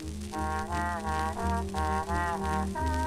Was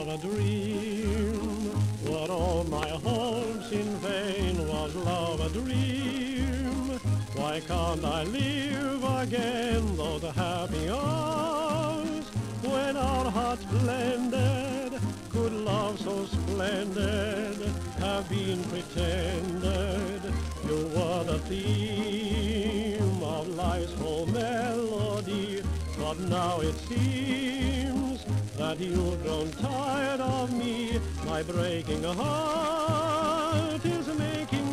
love a dream? Were all my hopes in vain? Was love a dream? Why can't I live again those happy hours when our hearts blended? Could love so splendid have been pretended? You were the theme of life's whole melody, but now it seems that you've grown tired of me. My breaking heart is making